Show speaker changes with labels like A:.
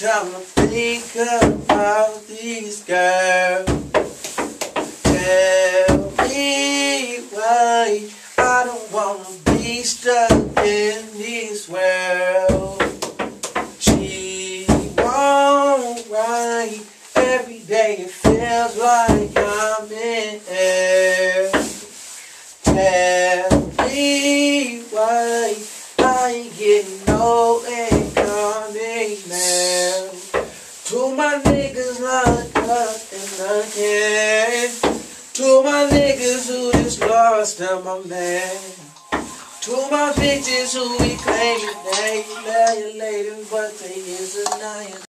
A: time I think about these girls. Tell me why I don't wanna be stuck in this world. She won't right every day. It feels like I'm in hell. Tell me why I ain't getting To my niggas locked up in the can. To my niggas who just lost them a man. To my bitches who we claim they violating, but they is a liar.